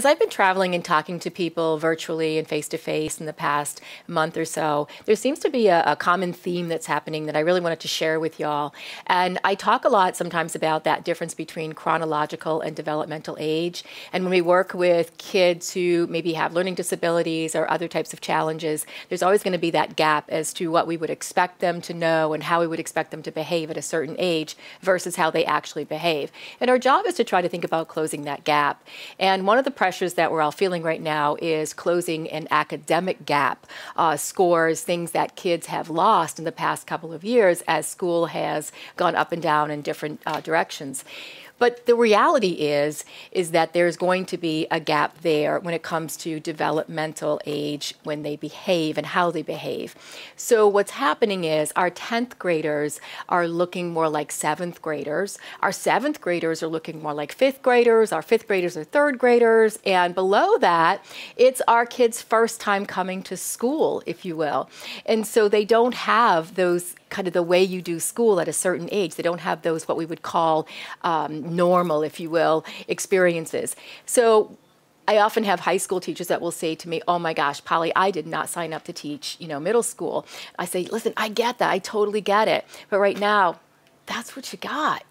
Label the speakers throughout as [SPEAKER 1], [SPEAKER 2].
[SPEAKER 1] As I've been traveling and talking to people virtually and face to face in the past month or so, there seems to be a, a, common theme that's happening that I really wanted to share with y'all. And I talk a lot sometimes about that difference between chronological and developmental age. And when we work with kids who maybe have learning disabilities or other types of challenges, there's always going to be that gap as to what we would expect them to know and how we would expect them to behave at a certain age versus how they actually behave. And our job is to try to think about closing that gap. And one of the pressures that we're all feeling right now is closing an academic gap, uh, scores, things that kids have lost in the past couple of years as school has gone up and down in different uh, directions. But the reality is, is that there's going to be a gap there when it comes to developmental age, when they behave and how they behave. So what's happening is our 10th graders are looking more like seventh graders. Our seventh graders are looking more like fifth graders. Our fifth graders are third graders. And below that, it's our kids' first time coming to school, if you will. And so they don't have those kind of the way you do school at a certain age. They don't have those what we would call um, normal, if you will, experiences. So I often have high school teachers that will say to me, "Oh my gosh, Polly, I did not sign up to teach, you know, middle school." I say, "Listen, I get that. I totally get it. But right now, that's what you got."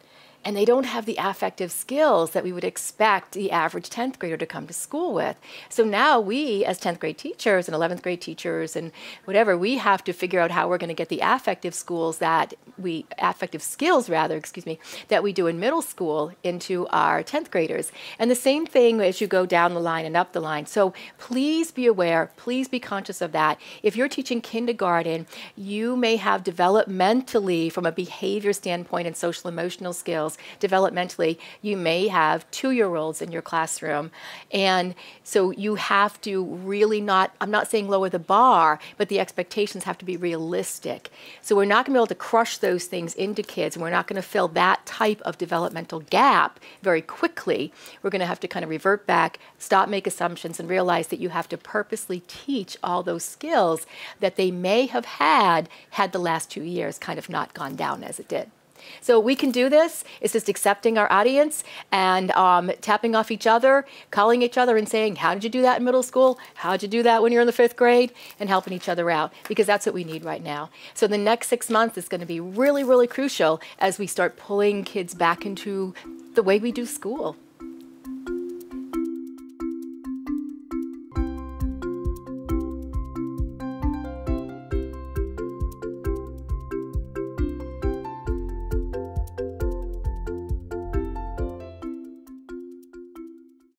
[SPEAKER 1] And they don't have the affective skills that we would expect the average 10th grader to come to school with. So now we, as 10th grade teachers and 11th grade teachers and whatever, we have to figure out how we're going to get the affective schools that we, affective skills rather, excuse me, that we do in middle school into our 10th graders. And the same thing as you go down the line and up the line. So please be aware, please be conscious of that. If you're teaching kindergarten, you may have developmentally, from a behavior standpoint and social emotional skills, developmentally, you may have two year olds in your classroom. And so you have to really not, I'm not saying lower the bar, but the expectations have to be realistic. So we're not going to be able to crush those things into kids, and we're not going to fill that type of developmental gap very quickly. We're going to have to kind of revert back, stop, make assumptions, and realize that you have to purposely teach all those skills that they may have had had the last two years kind of not gone down as it did. So we can do this. It's just accepting our audience and um, tapping off each other, calling each other and saying, how did you do that in middle school? How did you do that when you're in the fifth grade? And helping each other out because that's what we need right now. So the next six months is going to be really, really crucial as we start pulling kids back into the way we do school.